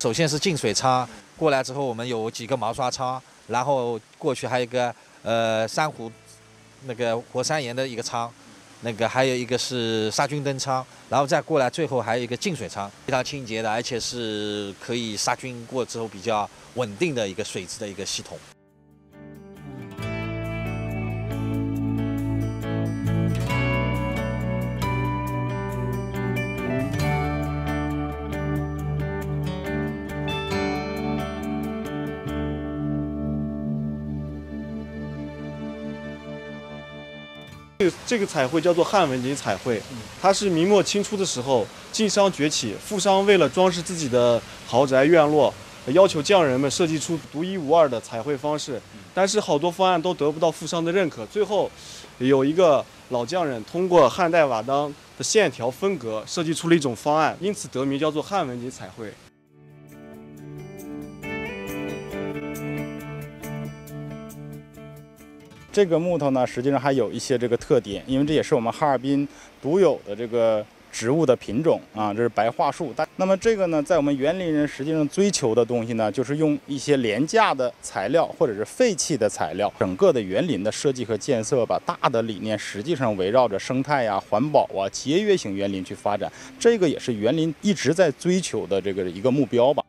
首先是进水仓，过来之后我们有几个毛刷仓，然后过去还有一个呃珊瑚那个活山岩的一个仓，那个还有一个是杀菌灯仓，然后再过来最后还有一个净水仓，非常清洁的，而且是可以杀菌过之后比较稳定的一个水质的一个系统。这个这个彩绘叫做汉文景彩绘，它是明末清初的时候晋商崛起，富商为了装饰自己的豪宅院落，要求匠人们设计出独一无二的彩绘方式，但是好多方案都得不到富商的认可。最后，有一个老匠人通过汉代瓦当的线条分隔，设计出了一种方案，因此得名叫做汉文景彩绘。这个木头呢，实际上还有一些这个特点，因为这也是我们哈尔滨独有的这个植物的品种啊，这是白桦树。但那么这个呢，在我们园林人实际上追求的东西呢，就是用一些廉价的材料或者是废弃的材料，整个的园林的设计和建设吧，大的理念实际上围绕着生态呀、环保啊、节约型园林去发展，这个也是园林一直在追求的这个一个目标吧。